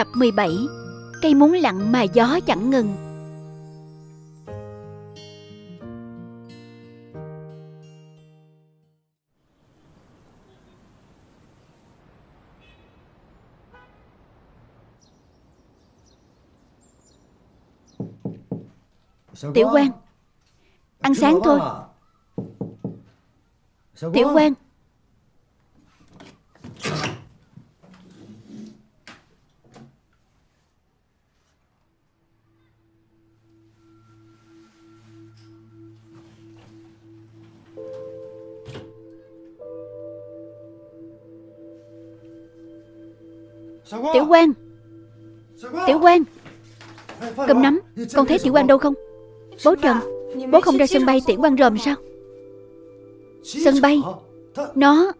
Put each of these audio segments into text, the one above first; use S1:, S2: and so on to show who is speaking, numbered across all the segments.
S1: Tập 17 Cây muốn lặng mà gió chẳng ngừng. Tiểu quan Ăn sáng thôi. Tiểu quan Tiểu quan Tiểu quan Cầm nắm Con thấy tiểu quan đâu không? Bố Trần Bố không ra sân bay tiểu quan ròm sao? Sân bay. Nó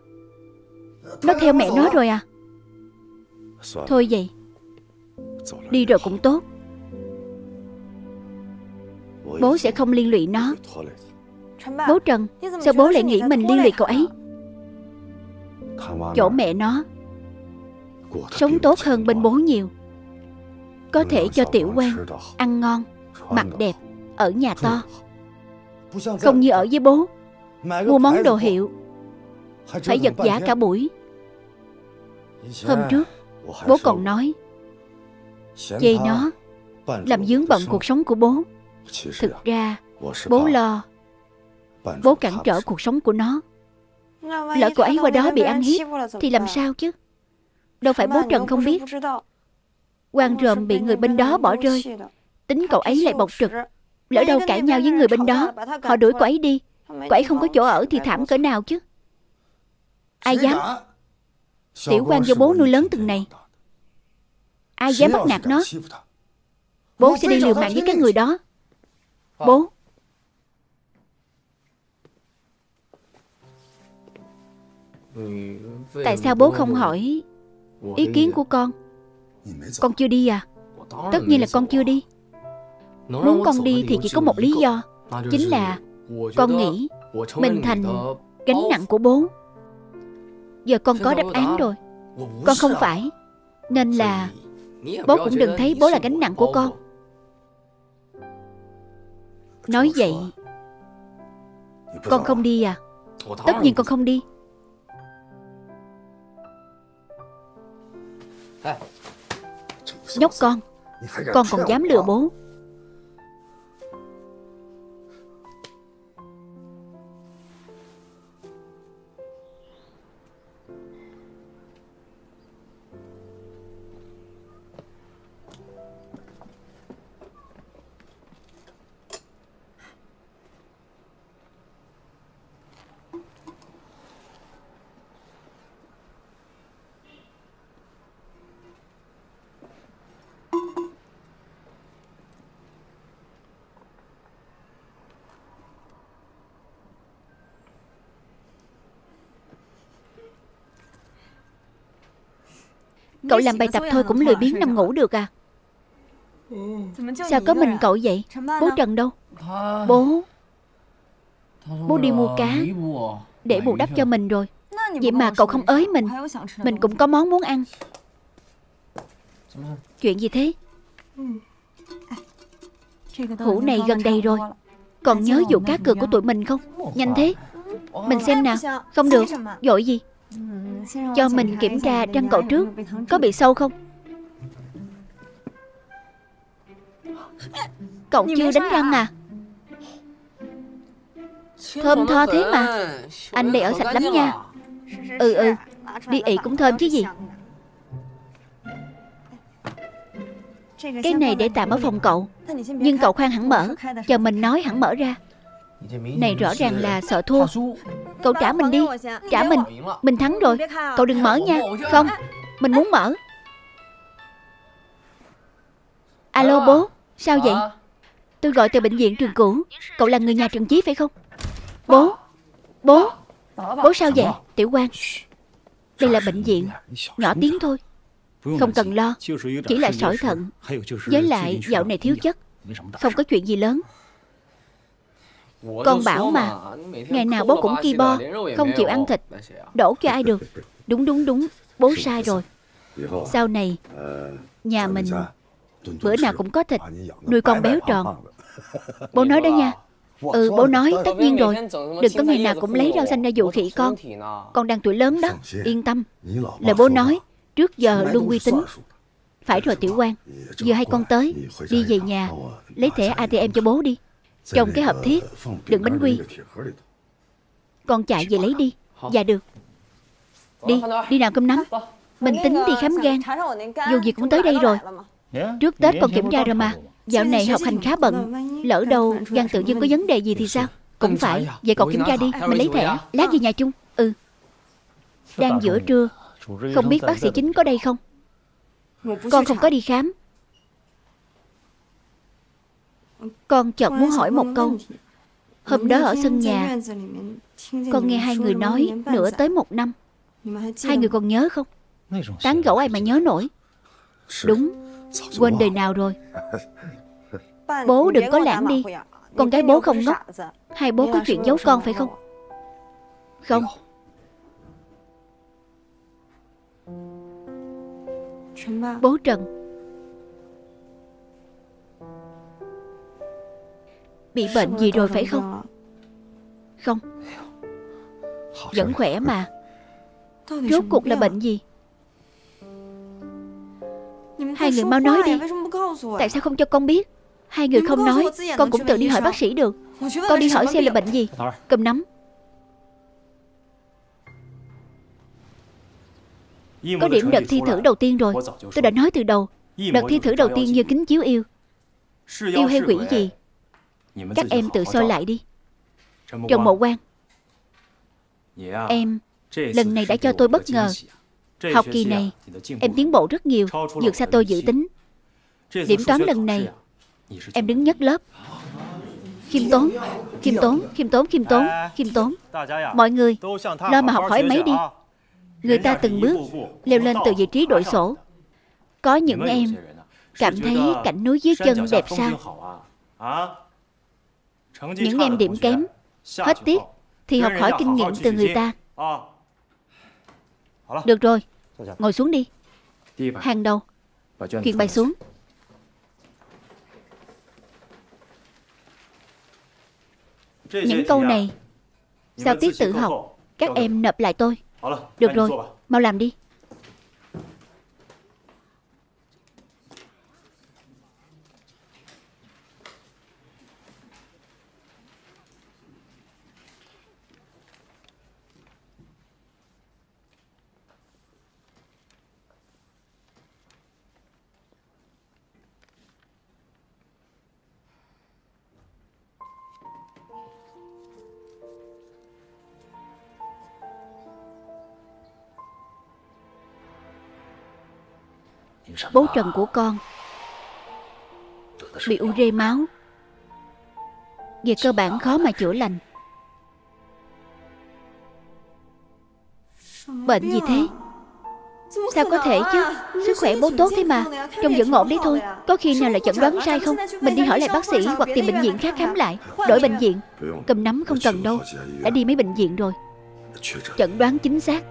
S1: Nó theo mẹ nó rồi à? Thôi vậy. Đi rồi cũng tốt. Bố sẽ không liên lụy nó. Bố Trần Sao bố lại nghĩ mình liên lụy cậu ấy? Chỗ mẹ nó Sống tốt hơn bên bố nhiều. Có thể cho tiểu quan Ăn ngon Mặc đẹp Ở nhà to. Không như ở với bố. Mua món đồ hiệu. Phải giật giả cả buổi. Hôm trước Bố còn nói Chê nó Làm dướng bận cuộc sống của bố. Thực ra Bố lo. Bố cản trở cuộc sống của nó. Lỡ cô ấy qua đó bị ăn hiếp Thì làm sao chứ Đâu phải bố Trần không biết. quan ròm bị người bên đó bỏ rơi. Tính cậu ấy lại bộc trực. Lỡ đâu cãi nhau với người bên đó Họ đuổi cậu ấy đi. Cậu ấy không có chỗ ở thì thảm cỡ nào chứ? Ai dám? Tiểu quan do bố nuôi lớn từng này Ai dám bắt nạt nó? Bố sẽ đi liều mạng với cái người đó. Bố. Tại sao bố không hỏi Ý kiến của con. Con chưa đi à? Tất nhiên là con chưa đi. Muốn con đi thì chỉ có một lý do. Chính là Con nghĩ Mình thành gánh nặng của bố. Giờ con có đáp án rồi. Con không phải. Nên là Bố cũng đừng thấy bố là gánh nặng của con. Nói vậy Con không đi à? Tất nhiên con không đi Nhóc con. Con còn dám lừa bố Cậu làm bài tập thôi cũng lười biếng nằm ngủ được à. Sao có mình cậu vậy? Bố Trần đâu? Bố. Bố đi mua cá. Để bù đắp cho mình rồi. Vậy mà cậu không ới mình. Mình cũng có món muốn ăn. Chuyện gì thế? Hũ này gần đây rồi. Còn nhớ vụ cá cược của tụi mình không? Nhanh thế. Mình xem nào. Không được. Dội gì? Cho mình kiểm tra răng cậu trước Có bị sâu không? Cậu chưa đánh răng à? Thơm tho thế mà. Anh đây ở sạch lắm nha. Ừ ừ. Đi ị cũng thơm chứ gì. Cái này để tạm ở phòng cậu. Nhưng cậu khoan hẳn mở. Chờ mình nói hẳn mở ra này, rõ ràng là sợ thua. Cậu trả mình đi. Trả mình. Mình thắng rồi. Cậu đừng mở nha. Không Mình muốn mở. Alo, bố. Sao vậy? Tôi gọi từ bệnh viện trường cũ. Cậu là người nhà trường chí phải không? Bố. Bố. Bố sao vậy? Tiểu quan Đây là bệnh viện. Nhỏ tiếng thôi. Không cần lo. Chỉ là sỏi thận. Với lại dạo này thiếu chất. Không có chuyện gì lớn con bảo mà Ngày nào bố cũng ki bo Không chịu ăn thịt Đổ cho ai được. Đúng đúng đúng Bố sai rồi. Sau này Nhà mình Bữa nào cũng có thịt Nuôi con béo tròn. Bố nói đó nha. Ừ bố nói tất nhiên rồi. Đừng có ngày nào cũng lấy rau xanh ra dụ khỉ con. Con đang tuổi lớn đó Yên tâm. Lời bố nói Trước giờ luôn uy tín. Phải rồi tiểu quan. Giờ hay con tới Đi về nhà Lấy thẻ ATM cho bố. đi trong cái hộp thiết, Đựng bánh quy. Con chạy về lấy đi. Dạ được. Đi Đi nào cơm nắm. Mình tính đi khám gan. Dù gì cũng tới đây rồi. Trước Tết còn kiểm tra rồi mà Dạo này học hành khá bận. Lỡ đâu gan tự dưng có vấn đề gì thì sao? Cũng phải. Vậy cậu kiểm tra đi. Mình lấy thẻ. Lát về nhà chung. Ừ. Đang giữa trưa. Không biết bác sĩ chính có đây không? Con không có đi khám. Con chợt muốn hỏi một câu. Hôm đó ở sân nhà, Con nghe hai người nói Nửa tới một năm. Hai người còn nhớ không? Tán gẫu ai mà nhớ nổi? Đúng, Quên đời nào rồi. Bố đừng có lãng đi. Con gái bố không ngốc. Hai bố có chuyện giấu con phải không? Không. Bố Trần Bị bệnh gì rồi phải không? Không. Vẫn khỏe mà. Rốt cuộc là bệnh gì? Hai người mau nói đi. Tại sao không cho con biết? Hai người không nói Con cũng tự đi hỏi bác sĩ được. Con đi hỏi xem là bệnh gì. Cầm nắm. Có điểm đợt thi thử đầu tiên rồi. Tôi đã nói từ đầu. Đợt thi thử đầu tiên như kính chiếu yêu. Yêu hay quỷ gì Các em tự soi lại đi. Trần Mộ Quang. Em Lần này đã cho tôi bất ngờ. Học kỳ này Em tiến bộ rất nhiều Vượt xa tôi dự tính. Điểm toán lần này Em đứng nhất lớp. Khiêm tốn Khiêm tốn Khiêm tốn Khiêm tốn Khiêm tốn. Mọi người Lo mà học hỏi mấy đi. Người ta từng bước Leo lên từ vị trí đội sổ Có những em Cảm thấy cảnh núi dưới chân đẹp sao Những em điểm kém. Hết tiết. Thì học hỏi kinh nghiệm từ người ta. Được rồi. Ngồi xuống đi. Hàng đầu. Kiện bài xuống. Những câu này Sao tiết tự học Các em nộp lại tôi. Được rồi Mau làm đi Trần của con. Bị u rê máu. Về cơ bản khó mà chữa lành. Bệnh gì thế? Sao có thể chứ? Sức khỏe bố tốt thế mà. Trông vẫn ổn đấy thôi. Có khi nào là chẩn đoán sai không? Mình đi hỏi lại bác sĩ Hoặc tìm bệnh viện khác khám lại. Đổi bệnh viện. Cầm nắm không cần đâu. Đã đi mấy bệnh viện rồi. Chẩn đoán chính xác.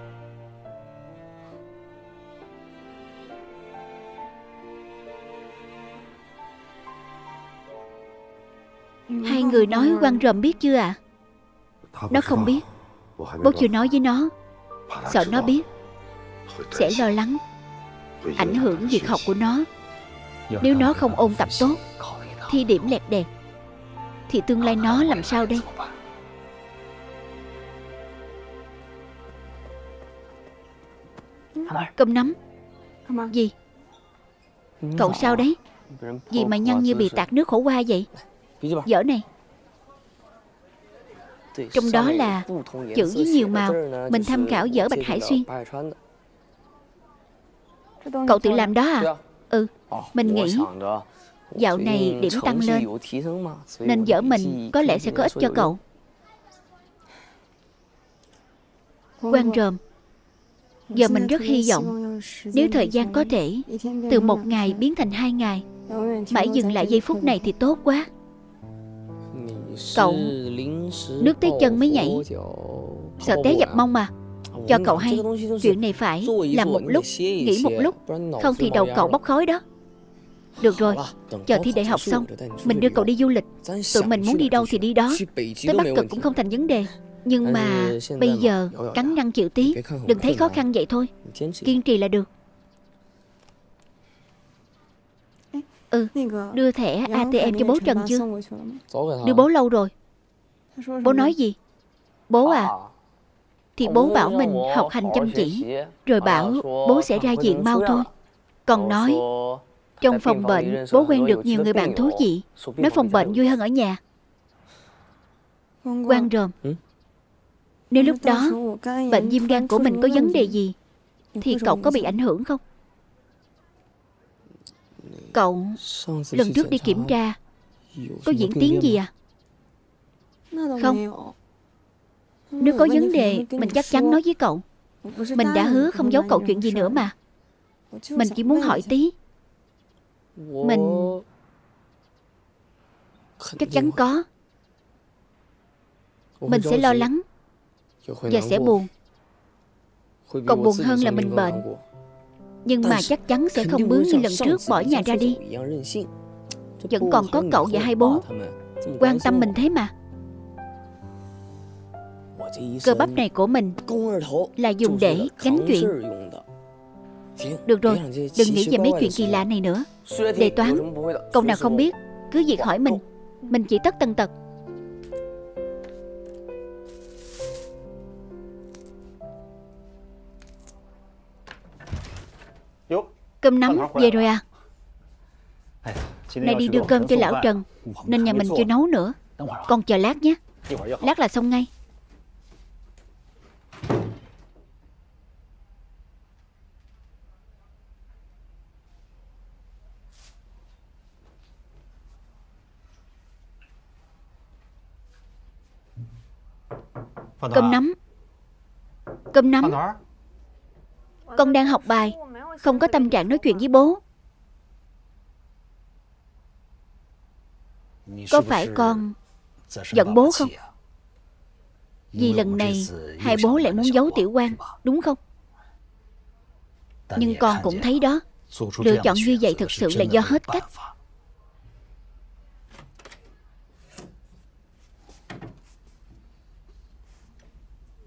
S1: Hai người nói quan ròm biết chưa ạ? À? Nó không biết. Bố chưa nói với nó. Sợ nó biết. Sẽ lo lắng. Ảnh hưởng việc học của nó. Nếu nó không ôn tập tốt Thi điểm lẹt đẹt Thì tương lai nó làm sao đây? Cơm nắm. Gì? Cậu sao đấy? Gì mà nhăn như bị tạt nước khổ qua vậy Vở này Trong đó là chữ với nhiều màu Mình tham khảo vở Bạch Hải Xuyên。Cậu tự làm đó à？Ừ Mình nghĩ Dạo này điểm tăng lên Nên vở mình có lẽ sẽ có ích cho cậu。Quan ròm Giờ mình rất hy vọng Nếu thời gian có thể Từ một ngày biến thành hai ngày Mãi dừng lại giây phút này thì tốt quá Cậu Nước tới chân mới nhảy. Sợ té dập mông mà. Cho cậu hay. Chuyện này phải làm một lúc Nghĩ một lúc. Không thì đầu cậu bốc khói đó. Được rồi Chờ thi đại học xong Mình đưa cậu đi du lịch. Tụi mình muốn đi đâu thì đi đó. Tới Bắc Cực cũng không thành vấn đề. Nhưng mà bây giờ cắn răng chịu tí. Đừng thấy khó khăn vậy thôi. Kiên trì là được Ừ. Đưa thẻ ATM cho bố Trần chưa? Đưa bố lâu rồi. Bố nói gì? Bố à Thì bố bảo mình học hành chăm chỉ Rồi bảo bố sẽ ra diện mau thôi. Còn nói Trong phòng bệnh bố quen được nhiều người bạn thú vị Nói phòng bệnh vui hơn ở nhà. Quan ròm Nếu lúc đó Bệnh viêm gan của mình có vấn đề gì Thì cậu có bị ảnh hưởng không Cậu Lần trước đi kiểm tra Có diễn tiến gì à? Không. Nếu có vấn đề Mình chắc chắn nói với cậu. Mình đã hứa không giấu cậu chuyện gì nữa mà. Mình chỉ muốn hỏi tí. Mình Chắc chắn có. Mình sẽ lo lắng Và sẽ buồn. Còn buồn hơn là mình bệnh nhưng mà chắc chắn sẽ không bướng như lần trước bỏ nhà ra đi. Vẫn còn có cậu và hai bố. Quan tâm mình thế mà. Cơ bắp này của mình Là dùng để gánh chuyện. Được rồi Đừng nghĩ về mấy chuyện kỳ lạ này nữa. Đề toán Cậu nào không biết Cứ việc hỏi mình. Mình chỉ tất tần tật Cơm nắm về rồi à. Này đi đưa cơm cho lão Trần Nên nhà mình chưa nấu nữa. Con chờ lát nhé. Lát là xong ngay. Cơm nắm. Cơm nắm. Con đang học bài không có tâm trạng nói chuyện với bố. Có phải con giận bố không? Vì lần này Hai bố lại muốn giấu tiểu quan, Đúng không? Nhưng con cũng thấy đó, Lựa chọn như vậy thực sự là do hết cách.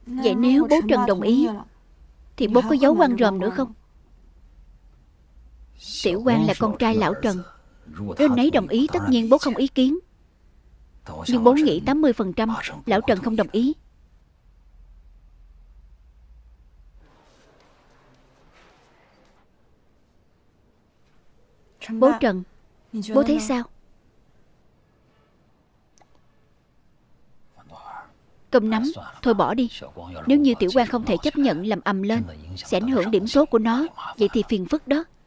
S1: Vậy nếu bố Trần đồng ý, Thì bố có giấu quan ròm nữa không? Tiểu quan là con trai lão Trần. Nếu nấy đồng ý, tất nhiên bố không ý kiến. Nhưng bố nghĩ 80% Lão Trần không đồng ý. Bố Trần, Bố thấy sao? Cơm nắm, Thôi bỏ đi. Nếu như tiểu quan không thể chấp nhận làm ầm lên, Sẽ ảnh hưởng điểm số của nó, Vậy thì phiền phức đó.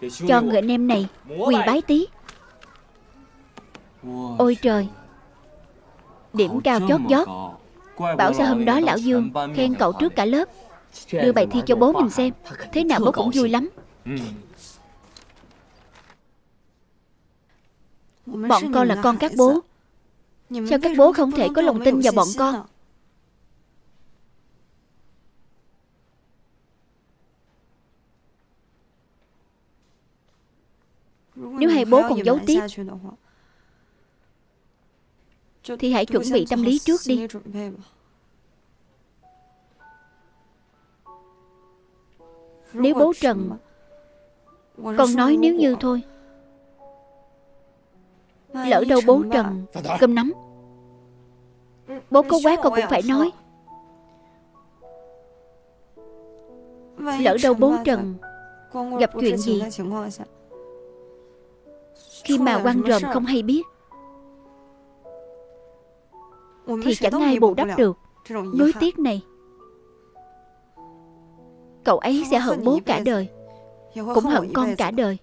S1: cho người anh em này quỳ bái tí Ôi trời. Điểm cao chót vót. Bảo sao hôm đó lão Dương Khen cậu trước cả lớp. Đưa bài thi cho bố mình xem. Thế nào bố cũng vui lắm. Bọn con là con các bố. Sao các bố không thể có lòng tin vào bọn con Nếu hai bố còn giấu tiếp. Thì hãy chuẩn bị tâm lý trước đi. Nếu bố Trần Con nói nếu như thôi. Lỡ đâu bố Trần Cơm nắm. Bố có quá con cũng phải nói. Lỡ đâu bố Trần Gặp chuyện gì khi mà quan ròm không hay biết. Thì chẳng ai bù đắp được. Nối tiếc này. Cậu ấy sẽ hận bố cả đời. Cũng hận con cả đời.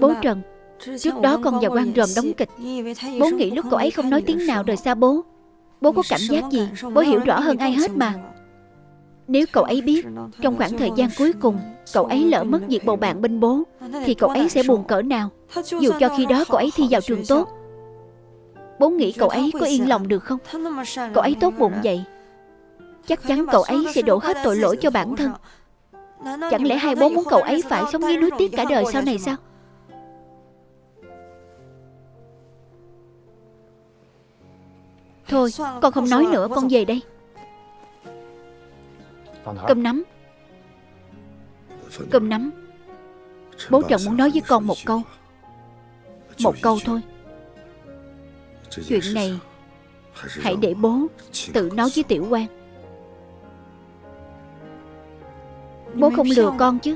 S1: Bố Trần Trước đó con và quan ròm đóng kịch. Bố nghĩ lúc cậu ấy không nói tiếng nào rời xa bố? Bố có cảm giác gì? Bố hiểu rõ hơn ai hết mà nếu cậu ấy biết, Trong khoảng thời gian cuối cùng, Cậu ấy lỡ mất việc bầu bạn bên bố, Thì cậu ấy sẽ buồn cỡ nào? Dù cho khi đó cậu ấy thi vào trường tốt, Bố nghĩ cậu ấy có yên lòng được không? Cậu ấy tốt bụng vậy, Chắc chắn cậu ấy sẽ đổ hết tội lỗi cho bản thân. Chẳng lẽ hai bố muốn cậu ấy phải sống như núi tiếc cả đời sau này sao? Thôi, con không nói nữa, con về đây. Cơm nắm. Cơm nắm. Bố chồng muốn nói với con một câu. Một câu thôi. Chuyện này Hãy để bố tự nói với Tiểu quan. Bố không lừa con chứ?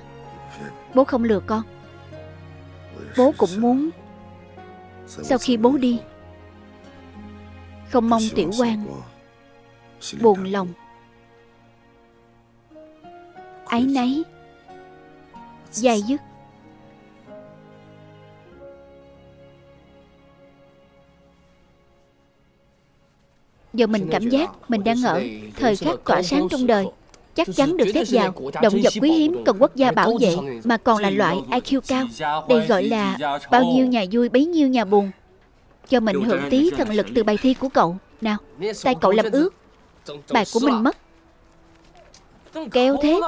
S1: Bố không lừa con. Bố cũng muốn Sau khi bố đi Không mong Tiểu quan Buồn lòng Ái nấy. Dài dứt. Giờ mình cảm giác mình đang ở thời khắc tỏa sáng trong đời. Chắc chắn được xếp vào động vật quý hiếm cần quốc gia bảo vệ Mà còn là loại IQ cao. Đây gọi là bao nhiêu nhà vui bấy nhiêu nhà buồn. Cho mình hưởng tí thần lực từ bài thi của cậu. Nào, tay cậu làm ướt Bài của mình mất Keo thế.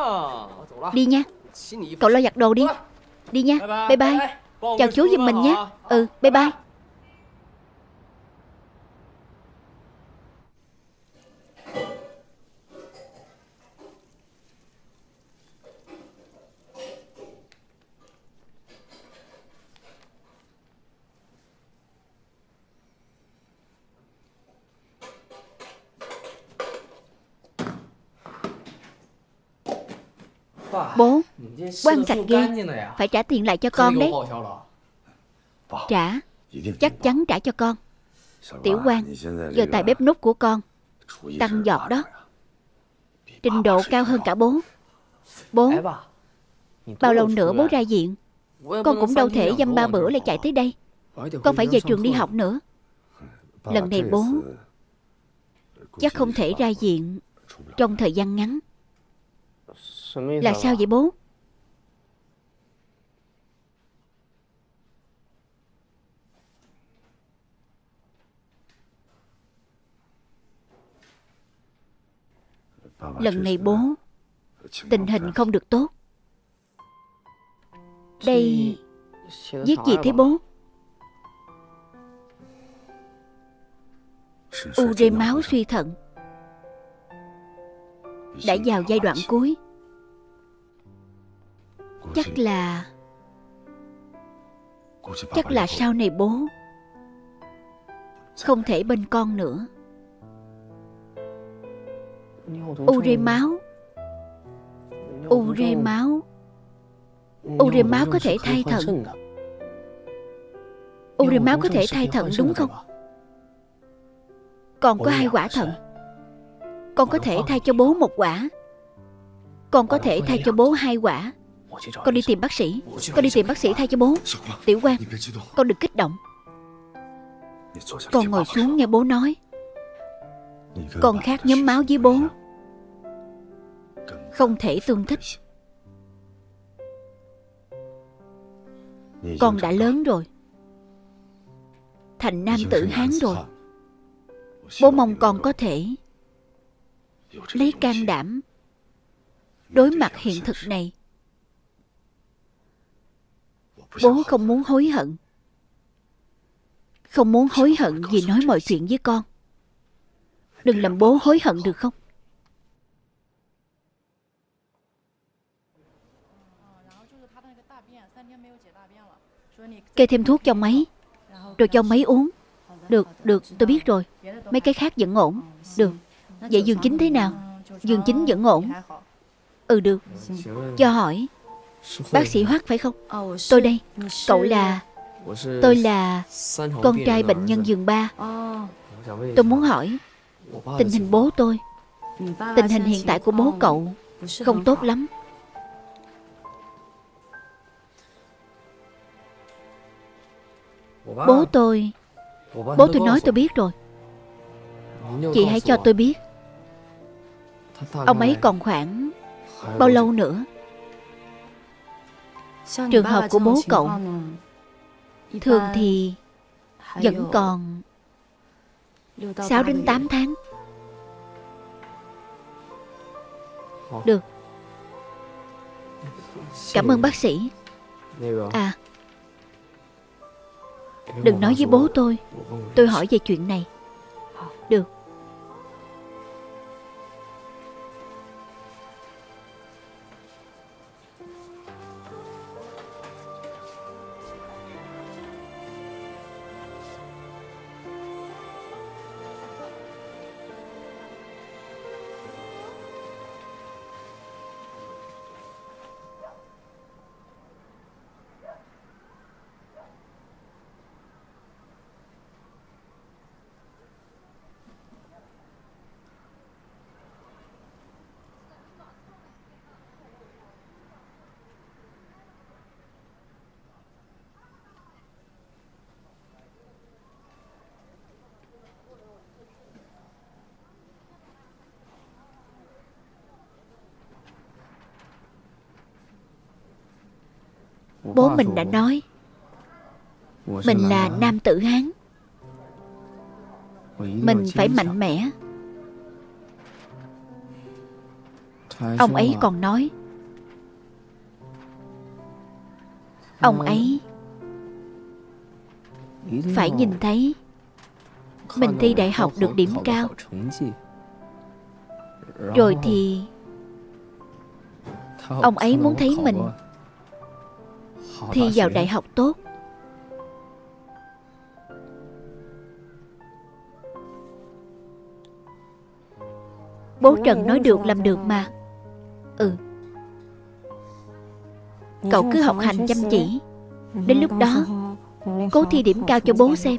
S1: Đi nha. Cậu lo giặt đồ đi. Đi nha, bye bye. Chào chú giùm mình nhé Ừ, bye. bye Bố Quan sạch ghê. Phải trả tiền lại cho con đấy. Trả Chắc chắn trả cho con. Tiểu quan Giờ tài bếp nút của con. Tăng giọt đó. Trình độ cao hơn cả bố. Bố Bao lâu nữa bố ra diện Con cũng đâu thể dăm ba bữa lại chạy tới đây. Con phải về trường đi học nữa. Lần này bố Chắc không thể ra diện Trong thời gian ngắn là sao vậy bố? Lần này bố Tình hình không được tốt. Đây Viết gì thế bố. U rê máu suy thận. Đã vào giai đoạn cuối Chắc là Chắc là sau này bố Không thể bên con nữa. U rê máu. U rê máu. U rê máu có thể thay thận. U rê máu có thể thay thận đúng không? Con có hai quả thận. Con có thể thay cho bố một quả. Con có thể thay cho bố hai quả con đi tìm bác sĩ. Con đi tìm bác sĩ thay cho bố. Tiểu quan Con đừng kích động. Con ngồi xuống nghe bố nói. Con khác nhóm máu với bố. Không thể tương thích. Con đã lớn rồi. Thành nam tử Hán rồi. Bố mong con có thể Lấy can đảm Đối mặt hiện thực này Bố không muốn hối hận. Không muốn hối hận vì nói mọi chuyện với con. Đừng làm bố hối hận được không? Kê thêm thuốc cho máy, Rồi cho máy uống. Được, được, tôi biết rồi. Mấy cái khác vẫn ổn. Được. Vậy giường chính thế nào? Giường chính vẫn ổn. Ừ được. Cho hỏi. Bác sĩ Hoắc phải không? Tôi đây Cậu là Tôi là Con trai bệnh nhân giường ba. Tôi muốn hỏi Tình hình bố tôi. Tình hình hiện tại của bố cậu Không tốt lắm. Bố tôi Bố tôi nói tôi biết rồi. Chị hãy cho tôi biết. Ông ấy còn khoảng Bao lâu nữa Trường hợp của bố cậu Thường thì Vẫn còn 6 đến 8 tháng. Được. Cảm ơn bác sĩ. À. Đừng nói với bố tôi. Tôi hỏi về chuyện này Bố mình đã nói Mình là nam tử Hán. Mình phải mạnh mẽ. Ông ấy còn nói Ông ấy Phải nhìn thấy Mình thi đại học được điểm cao. Rồi thì Ông ấy muốn thấy mình thi vào đại học tốt. Bố Trần nói được làm được mà. Ừ. Cậu cứ học hành chăm chỉ. Đến lúc đó Cố thi điểm cao cho bố xem.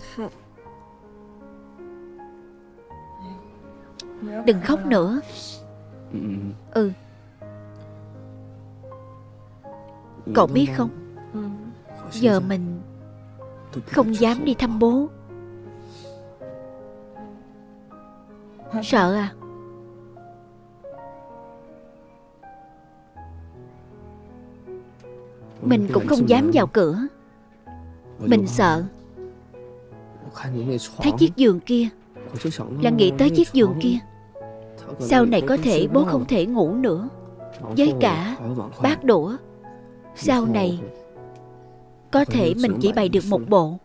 S1: Đừng khóc nữa. Ừ. Cậu biết không Giờ mình Không dám đi thăm bố. Sợ à? Mình cũng không dám vào cửa. Mình sợ. Thấy chiếc giường kia. Là nghĩ tới chiếc giường kia. Sau này có thể bố không thể ngủ nữa? Với cả bát đũa. Sau này có thể mình chỉ bày được một bộ.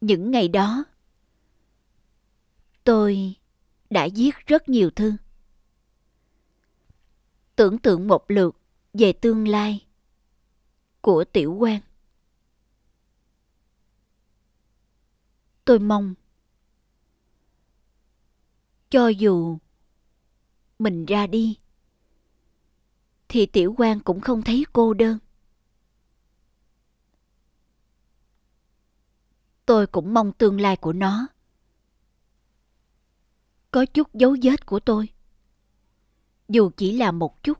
S1: Những ngày đó tôi đã viết rất nhiều thư. Tưởng tượng một lượt về tương lai của tiểu quan. Tôi mong, cho dù mình ra đi, thì tiểu quan cũng không thấy cô đơn. Tôi cũng mong tương lai của nó có chút dấu vết của tôi, dù chỉ là một chút.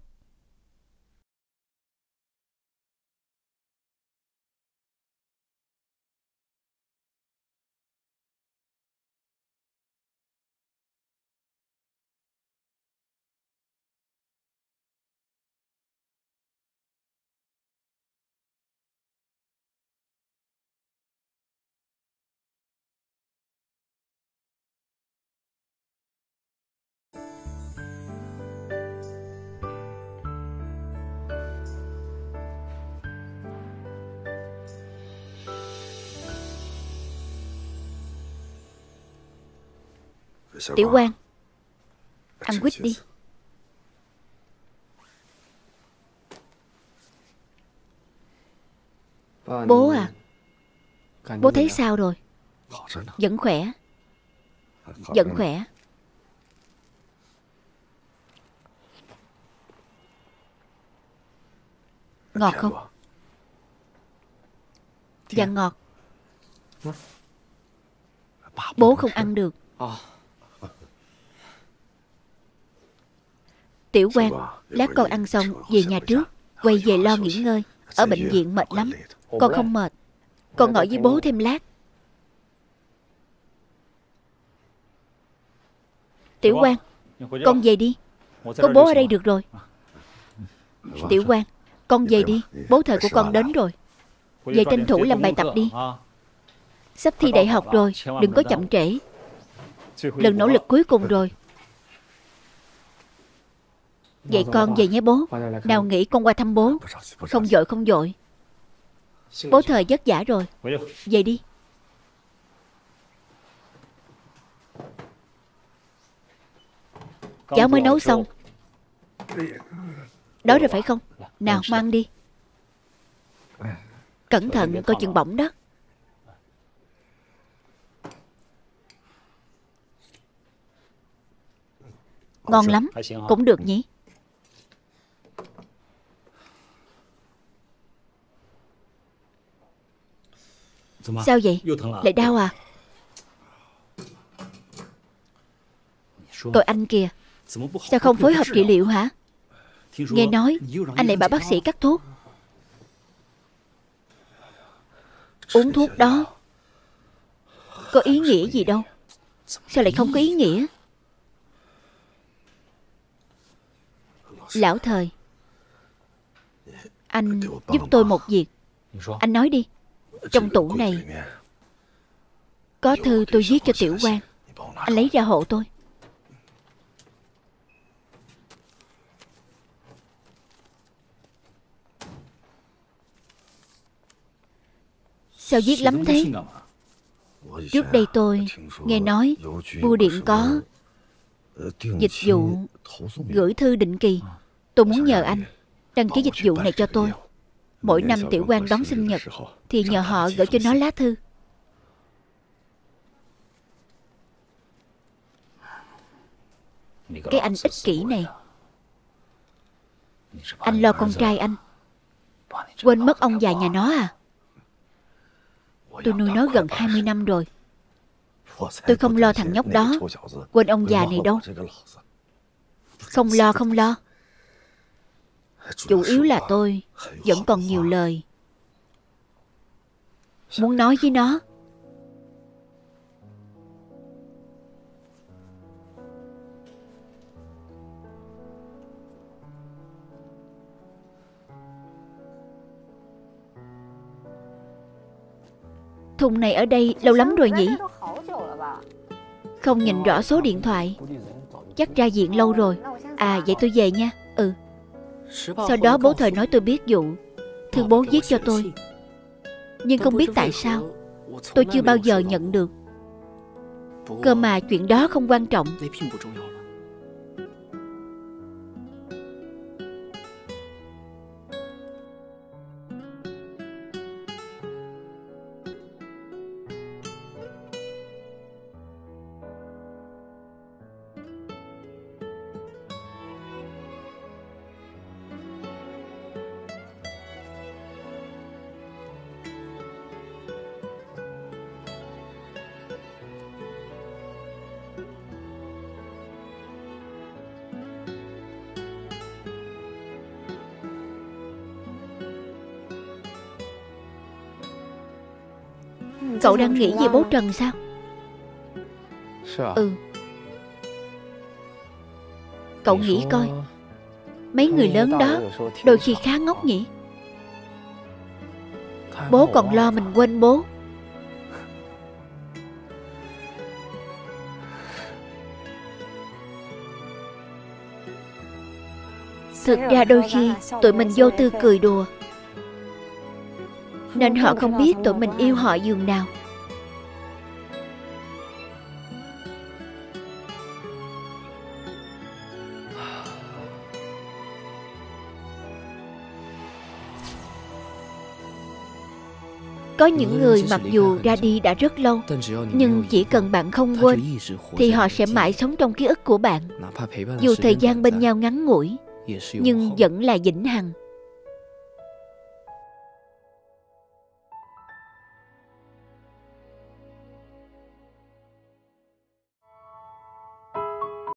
S1: Tiểu quan Ăn quýt đi. Bố à Bố thấy sao rồi? Vẫn khỏe? Vẫn khỏe? Ngọt không? Dạ ngọt. Bố không ăn được Tiểu quan Lát con ăn xong về nhà trước Quay về lo nghỉ ngơi Ở bệnh viện mệt lắm. Con không mệt. Con ngồi với bố thêm lát. Tiểu quan Con về đi. Có bố ở đây được rồi. Tiểu quan Con về đi. Bố thời của con đến rồi. Về tranh thủ làm bài tập đi. Sắp thi đại học rồi Đừng có chậm trễ. Lần nỗ lực cuối cùng rồi Vậy con về nhé bố. Nào nghĩ con qua thăm bố. Không dội không dội. Bố thời vất vả rồi. Về đi. Cháu mới nấu xong. Đói rồi phải không? Nào mang đi. Cẩn thận coi chừng bỏng đó. Ngon lắm. Cũng được nhỉ Sao vậy? Lại đau à. Tội anh kìa. Sao không phối hợp trị liệu hả? Nghe nói Anh lại bảo bác sĩ cắt thuốc. Uống thuốc đó. Có ý nghĩa gì đâu? Sao lại không có ý nghĩa? Lão thời. Anh giúp tôi một việc. Anh nói đi Trong tủ này Có thư tôi viết cho tiểu quan. Anh lấy ra hộ tôi. Sao viết lắm thế? Trước đây tôi nghe nói Bưu điện có Dịch vụ Gửi thư định kỳ. Tôi muốn nhờ anh Đăng ký dịch vụ này cho tôi Mỗi năm tiểu quan đón sinh nhật Thì nhờ họ gửi cho nó lá thư. Cái anh ích kỷ này. Anh lo con trai anh. Quên mất ông già nhà nó à? Tôi nuôi nó gần 20 năm rồi. Tôi không lo thằng nhóc đó. Quên ông già này đâu. Không lo không lo Chủ yếu là tôi, Vẫn còn nhiều lời. Muốn nói với nó. Thùng này ở đây lâu lắm rồi nhỉ? Không nhìn rõ số điện thoại. Chắc ra diện lâu rồi. À vậy tôi về nha. Ừ. Sau đó bố thời nói tôi biết vụ. Thư bố viết cho tôi. Nhưng không biết tại sao. Tôi chưa bao giờ nhận được. Cơ mà chuyện đó không quan trọng Cậu đang nghĩ về bố Trần sao? Ừ. Cậu nghĩ coi. Mấy người lớn đó Đôi khi khá ngốc nhỉ? Bố còn lo mình quên bố. Thực ra đôi khi Tụi mình vô tư cười đùa. Nên họ không biết tụi mình yêu họ giường nào những người mặc dù ra đi đã rất lâu Nhưng chỉ cần bạn không quên Thì họ sẽ mãi sống trong ký ức của bạn. Dù thời gian bên nhau ngắn ngủi Nhưng vẫn là vĩnh hằng